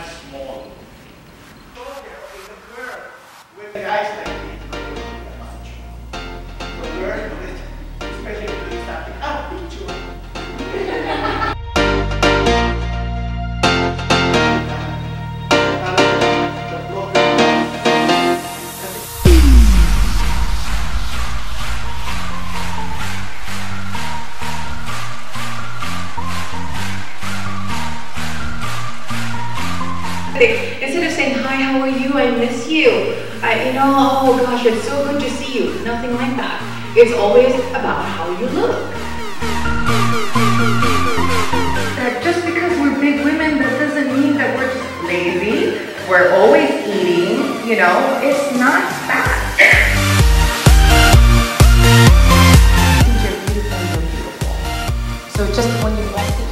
much more. Instead of saying, hi, how are you? I miss you. I, you know, oh gosh, it's so good to see you. Nothing like that. It's always about how you look. That just because we're big women, that doesn't mean that we're just lazy. We're always eating, you know, it's not fat. So just when you walk